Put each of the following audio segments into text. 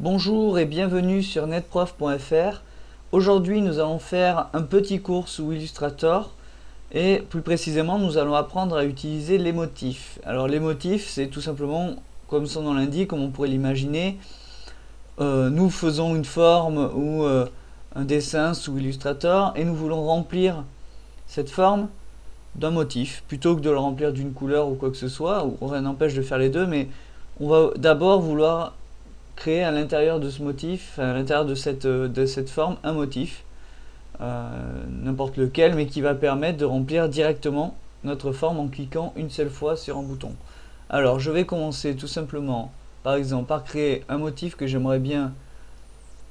Bonjour et bienvenue sur netprof.fr. Aujourd'hui nous allons faire un petit cours sous Illustrator et plus précisément nous allons apprendre à utiliser les motifs. Alors les motifs c'est tout simplement comme son nom l'indique, comme on pourrait l'imaginer, euh, nous faisons une forme ou euh, un dessin sous Illustrator et nous voulons remplir cette forme d'un motif plutôt que de le remplir d'une couleur ou quoi que ce soit, ou rien n'empêche de faire les deux, mais on va d'abord vouloir créer à l'intérieur de ce motif, à l'intérieur de cette, euh, de cette forme, un motif, euh, n'importe lequel, mais qui va permettre de remplir directement notre forme en cliquant une seule fois sur un bouton. Alors je vais commencer tout simplement, par exemple, par créer un motif que j'aimerais bien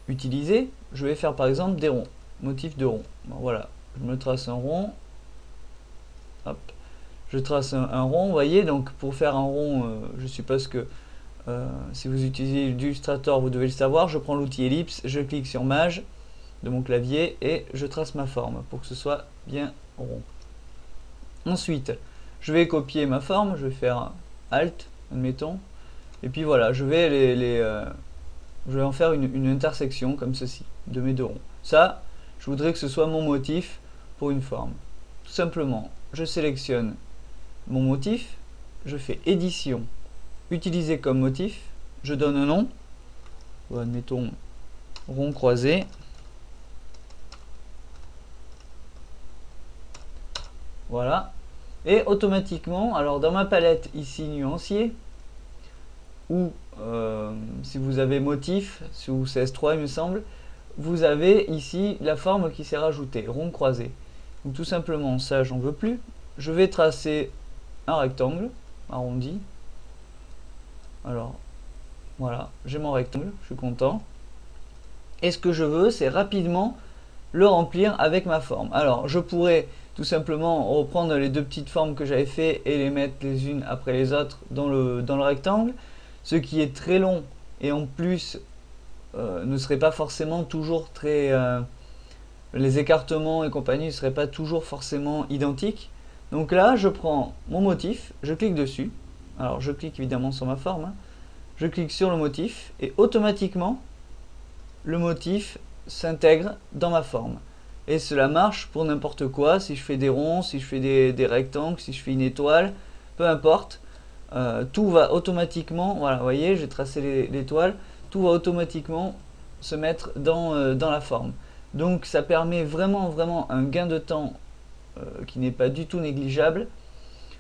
utiliser. Je vais faire par exemple des ronds, motif de rond. voilà, je me trace un rond, je trace un, rond, vous voyez, donc pour faire un rond, euh, je suppose que euh, si vous utilisez Illustrator, vous devez le savoir, je prends l'outil ellipse, je clique sur Mage de mon clavier et je trace ma forme pour que ce soit bien rond. Ensuite, je vais copier ma forme, je vais faire Alt, admettons, et puis voilà, je vais, les, euh, je vais en faire une, une intersection comme ceci, de mes deux ronds. Ça, je voudrais que ce soit mon motif pour une forme. Tout simplement, je sélectionne mon motif, je fais édition, utiliser comme motif, je donne un nom, admettons rond croisé, voilà, et automatiquement, alors dans ma palette ici nuancier, ou euh, si vous avez motif, sous CS3 il me semble, vous avez ici la forme qui s'est rajoutée, rond croisé tout simplement, ça, j'en veux plus. Je vais tracer un rectangle arrondi. Alors, voilà, j'ai mon rectangle, je suis content. Et ce que je veux, c'est rapidement le remplir avec ma forme. Alors, je pourrais tout simplement reprendre les deux petites formes que j'avais fait et les mettre les unes après les autres dans le, rectangle. Ce qui est très long et en plus euh, ne serait pas forcément toujours très... Euh, les écartements et compagnie ne seraient pas toujours forcément identiques. Donc là, je prends mon motif, je clique dessus. Alors je clique évidemment sur ma forme. Hein. Je clique sur le motif et automatiquement, le motif s'intègre dans ma forme. Et cela marche pour n'importe quoi, si je fais des ronds, si je fais des, rectangles, si je fais une étoile, peu importe. Euh, tout va automatiquement, voilà, vous voyez, j'ai tracé l'étoile, tout va automatiquement se mettre dans, euh, dans la forme. Donc ça permet vraiment vraiment un gain de temps euh, qui n'est pas du tout négligeable.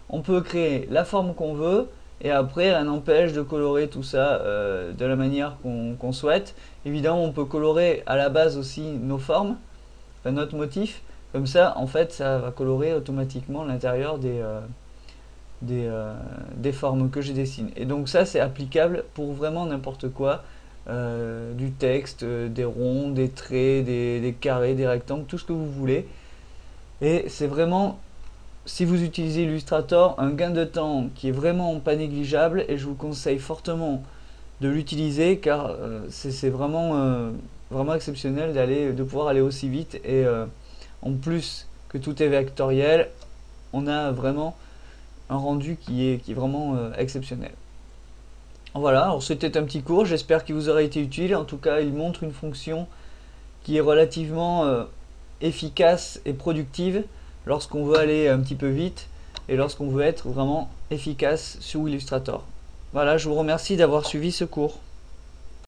On peut créer la forme qu'on veut et après rien n'empêche de colorer tout ça euh, de la manière qu'on souhaite. Évidemment on peut colorer à la base aussi nos formes, notre motif. Comme ça en fait ça va colorer automatiquement l'intérieur des, euh, des, formes que je dessine. Et donc ça c'est applicable pour vraiment n'importe quoi. Euh, du texte, euh, des ronds, des traits, des, carrés, des rectangles, tout ce que vous voulez. Et c'est vraiment, si vous utilisez Illustrator, un gain de temps qui est vraiment pas négligeable et je vous conseille fortement de l'utiliser car euh, c'est vraiment, vraiment exceptionnel d'aller de pouvoir aller aussi vite et en plus que tout est vectoriel, on a vraiment un rendu qui est, qui est vraiment exceptionnel. Voilà, alors c'était un petit cours, j'espère qu'il vous aura été utile. En tout cas, il montre une fonction qui est relativement euh, efficace et productive lorsqu'on veut aller un petit peu vite et lorsqu'on veut être vraiment efficace sur Illustrator. Voilà, je vous remercie d'avoir suivi ce cours.